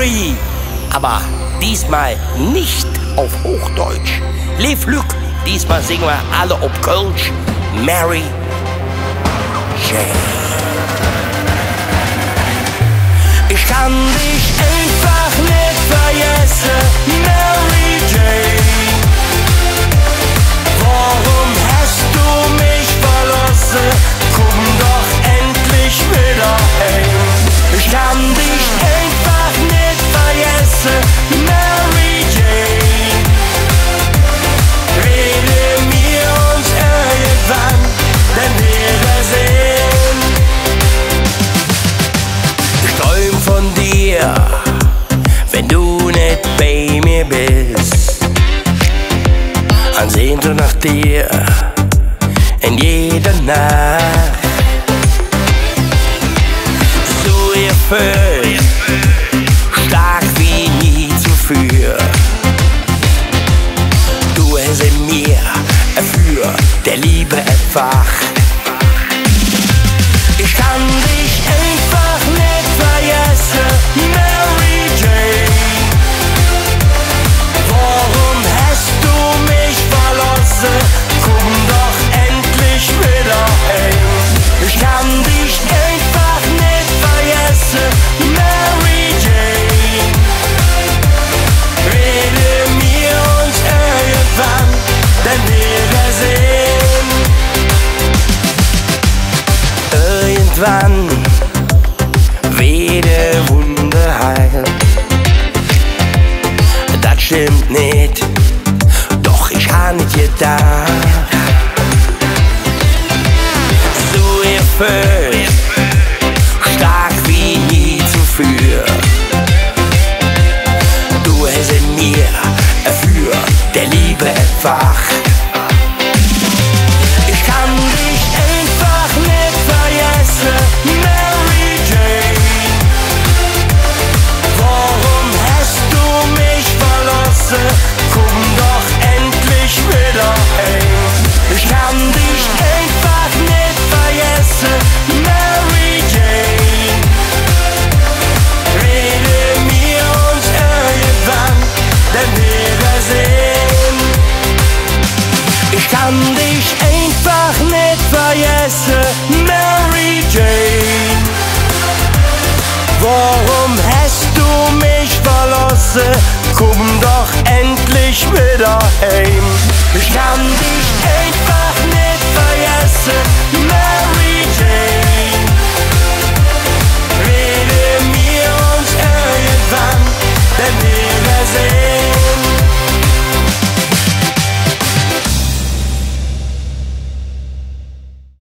Mary. Aber diesmal nicht auf Hochdeutsch. Lev Lück, diesmal singen wir alle ob Kölsch. Mary Jane. Ich kann mir bist. Sehnsucht nach dir in jeder Nacht. So erfüllt, stark wie nie zuvor. Du hast in mir für der Liebe erwacht. Irgendwann wieder Wunder heil. Das stimmt nicht, doch ich han nicht gedacht. So erfüllt, stark wie nie zuvor. Du hast in mir für der Liebe erwacht. Vergessen, Mary Jane. Warum hast du mich verlassen? Komm doch endlich wieder heim. Ich kann vergessen,